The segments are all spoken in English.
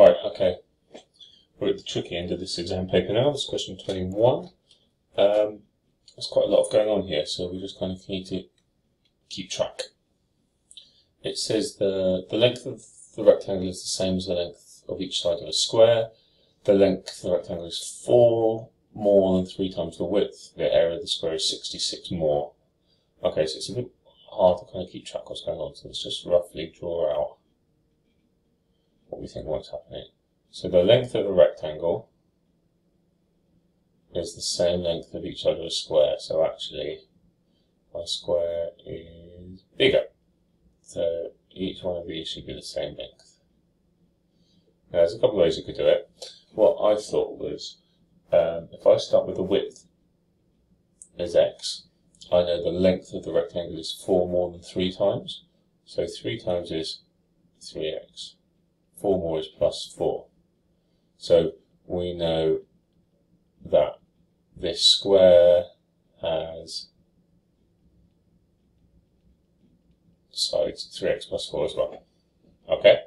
Right, okay. We're at the tricky end of this exam paper now. This question 21. Um, there's quite a lot going on here, so we just kind of need to keep track. It says the, the length of the rectangle is the same as the length of each side of a square. The length of the rectangle is 4 more than 3 times the width. The area of the square is 66 more. Okay, so it's a bit hard to kind of keep track of what's going on, so let's just roughly draw out what we think what's happening. So the length of a rectangle is the same length of each side of a square. So actually, my square is bigger. So each one of these should be the same length. Now, there's a couple of ways you could do it. What I thought was, um, if I start with the width as x, I know the length of the rectangle is 4 more than 3 times. So 3 times is 3x. 4 more is plus 4. So we know that this square has sides 3x plus 4 as well. Okay?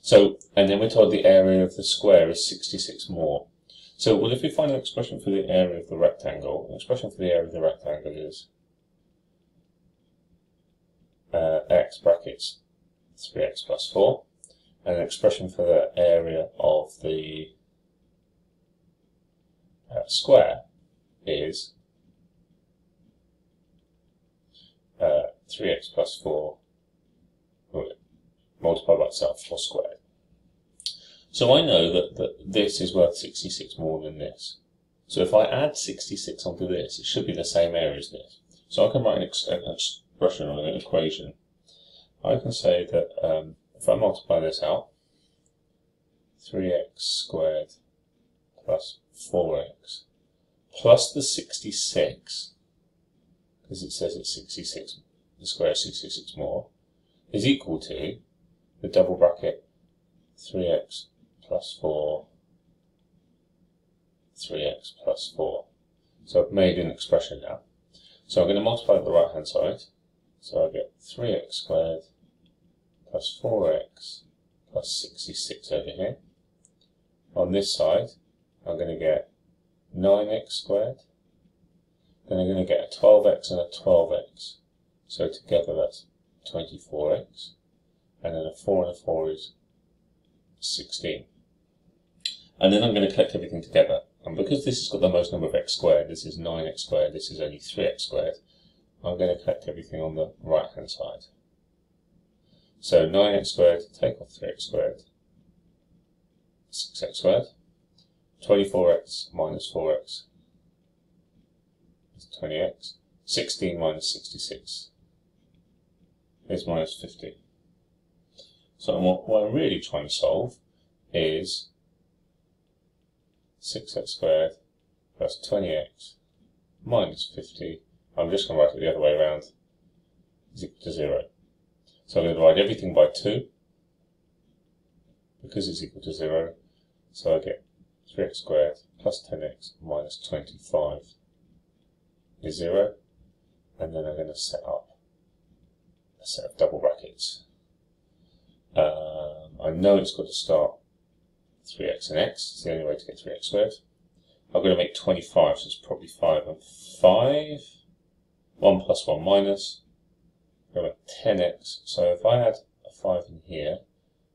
So, and then we're told the area of the square is 66 more. So, well, if we find an expression for the area of the rectangle, an expression for the area of the rectangle is uh, x brackets 3x plus 4 an expression for the area of the uh, square is uh, 3x plus 4 multiplied by itself or squared. So I know that, that this is worth 66 more than this. So if I add 66 onto this, it should be the same area as this. So I can write an, ex an expression or an equation. I can say that um, if I multiply this out, 3x squared plus 4x plus the 66, because it says it's 66, the square is 66 more, is equal to the double bracket 3x plus 4, 3x plus 4. So I've made an expression now. So I'm going to multiply the right hand side. So I get 3x squared plus 4x plus 66 over here. On this side, I'm going to get 9x squared. Then I'm going to get a 12x and a 12x. So together that's 24x. And then a 4 and a 4 is 16. And then I'm going to collect everything together. And because this has got the most number of x squared, this is 9x squared, this is only 3x squared, I'm going to collect everything on the right hand side. So 9x squared, take off 3x squared, 6x squared. 24x minus 4x is 20x. 16 minus 66 is minus 50. So what, what I'm really trying to solve is 6x squared plus 20x minus 50. I'm just going to write it the other way around is equal to 0. So I'm going to divide everything by 2 because it's equal to 0. So I get 3x squared plus 10x minus 25 is 0. And then I'm going to set up a set of double brackets. Um, I know it's got to start 3x and x. It's the only way to get 3x squared. I'm going to make 25, so it's probably 5 and 5. 1 plus 1 minus. I'm going 10x. So if I add a 5 in here,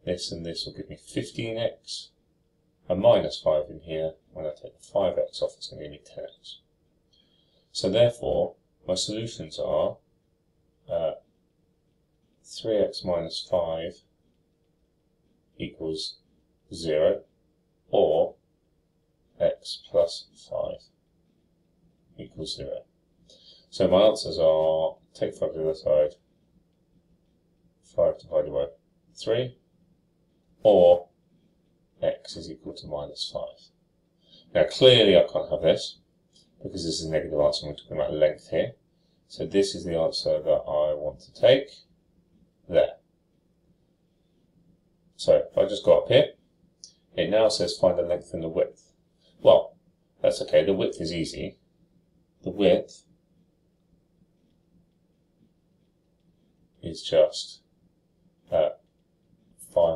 this and this will give me 15x. A minus 5 in here. When I take the 5x off, it's going to give me 10x. So therefore, my solutions are uh, 3x minus 5 equals 0, or x plus 5 equals 0. So my answers are, take 5 to the other side, 5 divided by 3, or x is equal to minus 5. Now clearly I can't have this, because this is a negative answer, we're talking about length here. So this is the answer that I want to take there. So if I just go up here, it now says find the length and the width. Well, that's okay, the width is easy. The width is just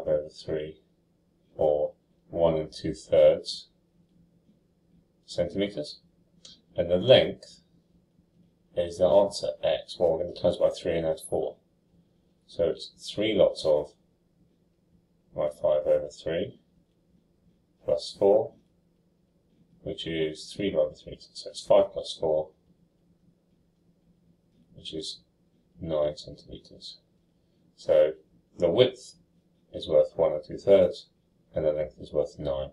5 over 3 or 1 and 2 thirds centimetres. And the length is the answer x. Well, we're going to close by 3 and add 4. So it's 3 lots of my 5 over 3 plus 4, which is 3 divided by 3. So it's 5 plus 4, which is 9 centimetres. So the width is worth 1 and 2 thirds, and the length is worth 9.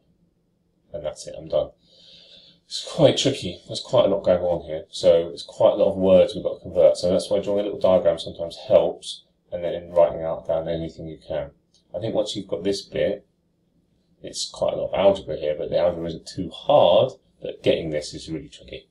And that's it, I'm done. It's quite tricky. There's quite a lot going on here. So it's quite a lot of words we've got to convert. So that's why drawing a little diagram sometimes helps, and then writing out down anything you can. I think once you've got this bit, it's quite a lot of algebra here, but the algebra isn't too hard, but getting this is really tricky.